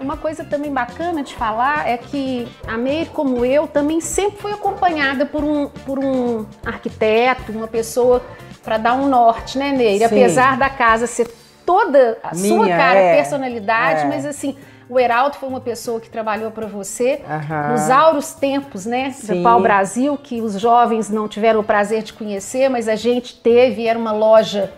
Uma coisa também bacana de falar é que a Meire, como eu, também sempre foi acompanhada por um, por um arquiteto, uma pessoa para dar um norte, né, Meire? Apesar da casa ser toda a Minha, sua cara, é, personalidade, é. mas assim, o Heraldo foi uma pessoa que trabalhou para você uhum. nos auros tempos, né, Sim. do Pau Brasil, que os jovens não tiveram o prazer de conhecer, mas a gente teve, era uma loja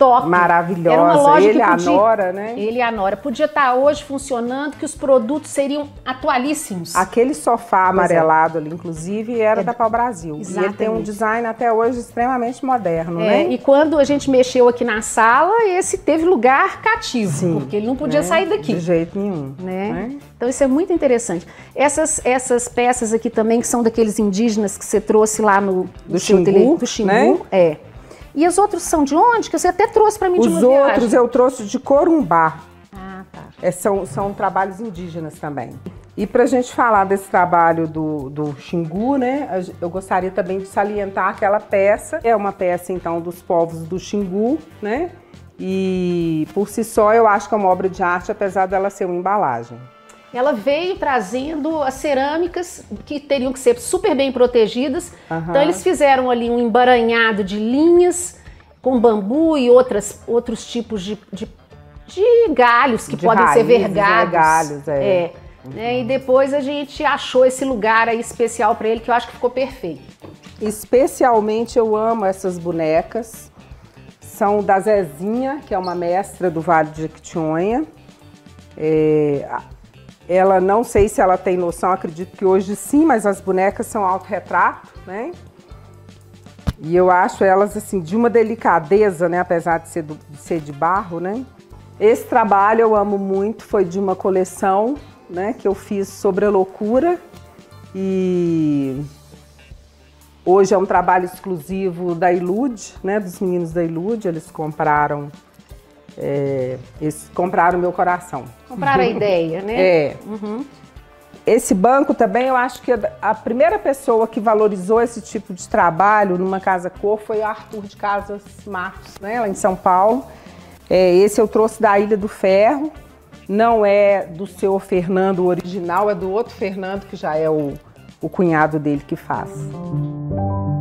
top. Maravilhosa. Era uma loja ele que podia, a Nora, né? Ele e a Nora. Podia estar hoje funcionando, que os produtos seriam atualíssimos. Aquele sofá é. amarelado é. ali, inclusive, era é. da Pau Brasil. Exatamente. E ele tem um design até hoje extremamente moderno, é, né? E quando a gente mexeu aqui na sala, esse teve lugar cativo, Sim, porque ele não podia né? sair daqui. De jeito nenhum. Né? né? Então isso é muito interessante. Essas, essas peças aqui também, que são daqueles indígenas que você trouxe lá no, do Xingu, do Xingu, né? é. E os outros são de onde? Que você até trouxe para mim os de Os outros viagem. eu trouxe de Corumbá. Ah, tá. É, são, são trabalhos indígenas também. E para a gente falar desse trabalho do, do Xingu, né, eu gostaria também de salientar aquela peça. É uma peça, então, dos povos do Xingu, né? E por si só eu acho que é uma obra de arte, apesar dela ser uma embalagem. Ela veio trazendo as cerâmicas que teriam que ser super bem protegidas. Uhum. Então eles fizeram ali um embaranhado de linhas com bambu e outras, outros tipos de, de, de galhos que de podem raízes, ser vergados. É, galhos, é. é uhum. né? E depois a gente achou esse lugar aí especial para ele que eu acho que ficou perfeito. Especialmente eu amo essas bonecas. São da Zezinha, que é uma mestra do Vale de Jequitinhonha. É, ela não sei se ela tem noção, acredito que hoje sim, mas as bonecas são autorretrato, né? E eu acho elas assim de uma delicadeza, né, apesar de ser, do, de ser de barro, né? Esse trabalho eu amo muito, foi de uma coleção, né, que eu fiz sobre a loucura e hoje é um trabalho exclusivo da Ilude, né, dos meninos da Ilude, eles compraram é, eles compraram o meu coração. Compraram a ideia, né? É. Uhum. Esse banco também, eu acho que a primeira pessoa que valorizou esse tipo de trabalho numa casa cor foi o Arthur de Casas Marcos, né, lá em São Paulo. É, esse eu trouxe da Ilha do Ferro, não é do seu Fernando original, é do outro Fernando que já é o, o cunhado dele que faz. Uhum.